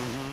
Mm-hmm.